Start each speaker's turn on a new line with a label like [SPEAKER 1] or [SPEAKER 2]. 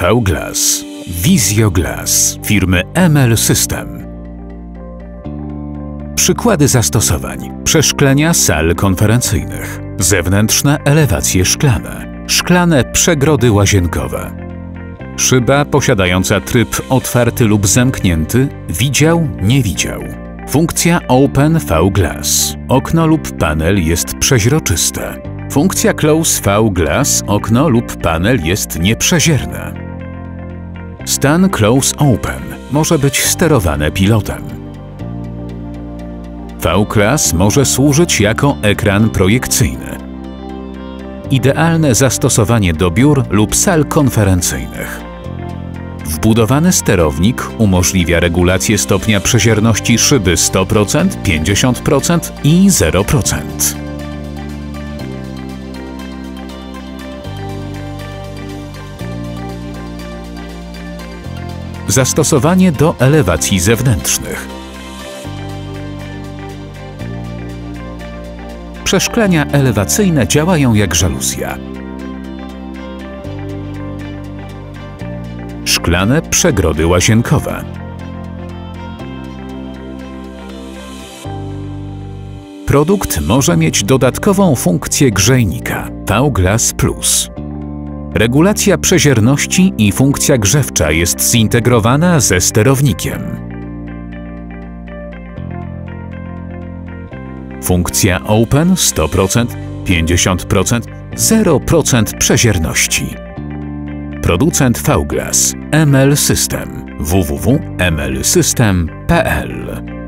[SPEAKER 1] V-Glass, Visioglass firmy ML System. Przykłady zastosowań. Przeszklenia sal konferencyjnych. Zewnętrzne elewacje szklane. Szklane przegrody łazienkowe. Szyba posiadająca tryb otwarty lub zamknięty, widział, nie widział. Funkcja Open V Glass. Okno lub panel jest przeźroczyste. Funkcja Close V Glass. Okno lub panel jest nieprzezierne. Stan Close Open może być sterowane pilotem. V-Class może służyć jako ekran projekcyjny. Idealne zastosowanie do biur lub sal konferencyjnych. Wbudowany sterownik umożliwia regulację stopnia przezierności szyby 100%, 50% i 0%. Zastosowanie do elewacji zewnętrznych. Przeszklenia elewacyjne działają jak żaluzja. Szklane przegrody łazienkowe. Produkt może mieć dodatkową funkcję grzejnika V-Glass Plus. Regulacja przezierności i funkcja grzewcza jest zintegrowana ze sterownikiem. Funkcja Open 100%, 50%, 0% przezierności. Producent V-Glass ML System www.mlsystem.pl